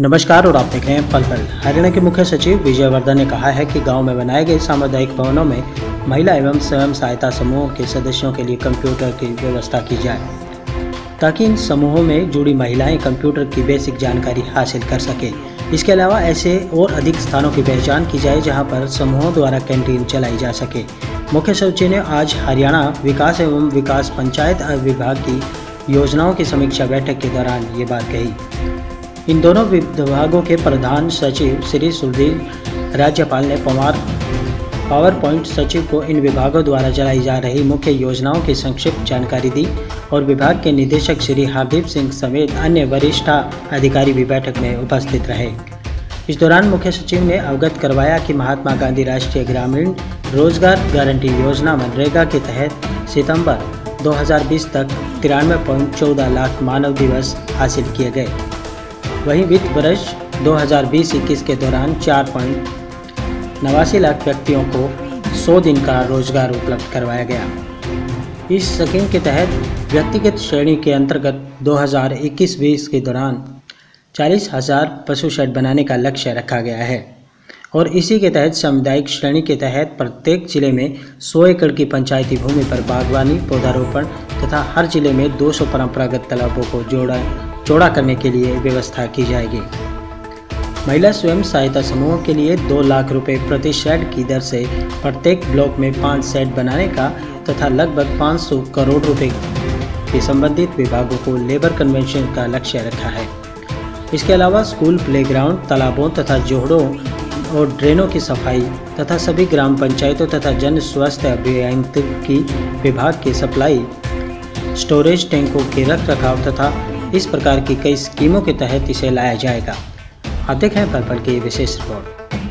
नमस्कार, और आप देख रहे हैं पल पल। हरियाणा के मुख्य सचिव विजय वर्धन ने कहा है कि गाँव में बनाए गए सामुदायिक भवनों में महिला एवं स्वयं सहायता समूहों के सदस्यों के लिए कंप्यूटर की व्यवस्था की जाए, ताकि इन समूहों में जुड़ी महिलाएँ कंप्यूटर की बेसिक जानकारी हासिल कर सके। इसके अलावा ऐसे और अधिक स्थानों की पहचान की जाए जहाँ पर समूहों द्वारा कैंटीन चलाई जा सके। मुख्य सचिव ने आज हरियाणा विकास एवं विकास पंचायत विभाग की योजनाओं की समीक्षा बैठक के दौरान ये बात कही। इन दोनों विभागों के प्रधान सचिव श्री सुधीर, राज्यपाल ने पवार पावर पॉइंट सचिव को इन विभागों द्वारा चलाई जा रही मुख्य योजनाओं की संक्षिप्त जानकारी दी और विभाग के निदेशक श्री हरदीप सिंह समेत अन्य वरिष्ठ अधिकारी भी बैठक में उपस्थित रहे। इस दौरान मुख्य सचिव ने अवगत करवाया कि महात्मा गांधी राष्ट्रीय ग्रामीण रोज़गार गारंटी योजना मनरेगा के तहत सितंबर 2020 तक तिरानवे लाख मानव दिवस हासिल किए गए। वहीं वित्त वर्ष 2020-21 के दौरान चार पॉइंट नवासी लाख व्यक्तियों को 100 दिन का रोज़गार उपलब्ध करवाया गया। इस स्कीम के तहत व्यक्तिगत श्रेणी के अंतर्गत 2021-20 के दौरान चालीस हज़ार पशु शेड बनाने का लक्ष्य रखा गया है और इसी के तहत सामुदायिक श्रेणी के तहत प्रत्येक ज़िले में 100 एकड़ की पंचायती भूमि पर बागवानी, पौधारोपण तथा हर ज़िले में 200 परंपरागत तालाबों को जोड़ा चौड़ा करने के लिए व्यवस्था की जाएगी। महिला स्वयं सहायता समूहों के लिए दो लाख रुपए प्रति शेड की दर से प्रत्येक ब्लॉक में पाँच शेड बनाने का तथा लगभग 500 करोड़ रुपए के संबंधित विभागों को लेबर कन्वेंशन का लक्ष्य रखा है। इसके अलावा स्कूल, प्लेग्राउंड, तालाबों तथा जोहड़ों और ड्रेनों की सफ़ाई तथा सभी ग्राम पंचायतों तथा जन स्वास्थ्य अभियांत्रिकी विभाग की सप्लाई, स्टोरेज टैंकों के रख रखाव तथा इस प्रकार की कई स्कीमों के तहत इसे लाया जाएगा। आप देखें पर्पल की विशेष रिपोर्ट।